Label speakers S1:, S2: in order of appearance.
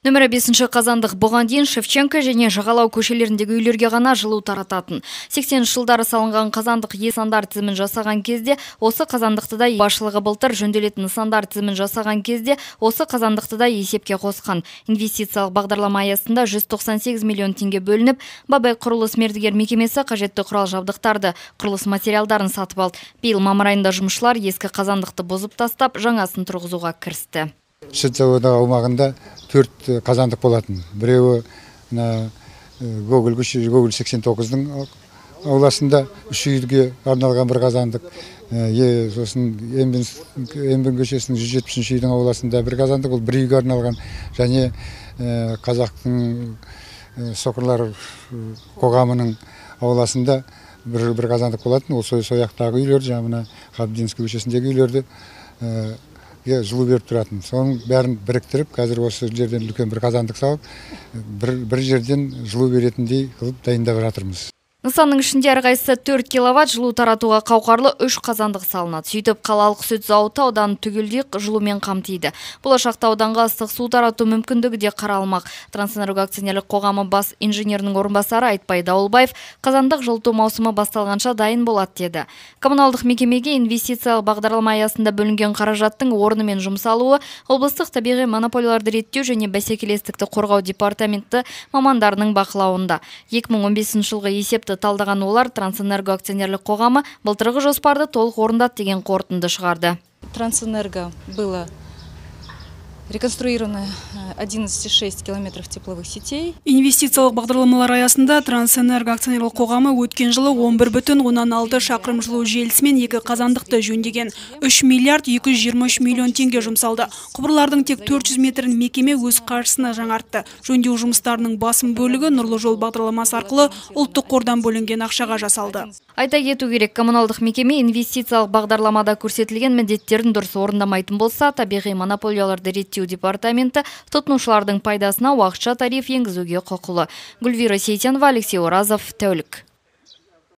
S1: Нөмірі 5 қазандық бұған дейін Шевченко және Жағалау көшелеріндегі үйлерге ғана жылу тарататын. 80 жылдары салынған қазандық есандар тізімін жасаған кезде осы қазандықты да басшылығы былтыр жөнделетін нысандар тізімін жасаған кезде осы қазандықты да есепке қосқан. Инвестициялық бағдарлама аясында 198 миллион теңге бөлініп, Бабай құрылыс мердігер мекемесі қажетті құрал жабдықтарды, құрылыс материалдарын сатып алды. Биыл мамыр айында жұмысшылар ескі қазандықты бұзып тастап, жаңасын тұрғызуға кірісті
S2: заводы аумағында төрт қазандық болатын біреуі мына гоголь гоголь сексен тоғыздың ауласында үш үйге арналған бір қазандық е сосын ембін көшесінің жүз жетпісінші үйдің ауласында бір қазандық ол бір үйге арналған және қазақтың соқырлар қоғамының ауласында бір бір қазандық болатын ол сояқтағы үйлер жаңағы мына ғабдинский көшесіндегі үйлерді жылу беріп тұратын. Соның бәрін біріктіріп қазір осы жерден үлкен бір қазандық салып бір, бір жерден жылу беретіндей қылып дайындап жатырмыз.
S1: Нысанның ішінде әрқайсысы 4 киловатт жылу таратуға қауқарлы үш қазандық салынады. Сөйтіп қалалық сүт зауыты ауданын түгелдей жылумен қамтиды. Болашақта ауданға ыстық су тарату мүмкіндігі де қаралмақ. Трансэнерго акционерлік қоғамы бас инженерінің орынбасары Айтпай Дауылбаев қазандық жылыту маусымы басталғанша дайын болады деді. Коммуналдық мекемеге инвестициялық бағдарлама аясында бөлінген қаражаттың орнымен жұмсалуы облыстық табиғи монополияларды реттеу және бәсекелестікті қорғау департаменті мамандарының бақылауында. 2015 жылғы есепті талдаған олар трансэнерго акционерлік қоғамы былтырғы жоспарды толық орындады деген қорытынды шығарды.
S3: Трансэнерго было реконструировано 11,6 километров тепловых сетей.
S4: Инвестициялық бағдарламалар аясында Трансэнерго акционерлік қоғамы өткен жылы 11 бүтін оннан алты шақырым жылу желісімен екі қазандықты жөндеген 3 миллиард 223 миллион теңге жұмсалды. Құбырлардың тек 400 метрін мекеме өз қаржысына жаңартты. Жөндеу жұмыстарының басым бөлігі нұрлы жол бағдарламасы арқылы ұлттық қордан бөлінген ақшаға жасалды.
S1: Айта кету керек, коммуналдық мекеме инвестициялық бағдарламада көрсетілген міндеттерін дұрыс орындамайтын болса, табиғи монополияларды реттеу департаменті тұтынушылардың пайдасына уақытша тариф енгізуге құқылы. Гүлвира сейтенова алексей оразов тәулік.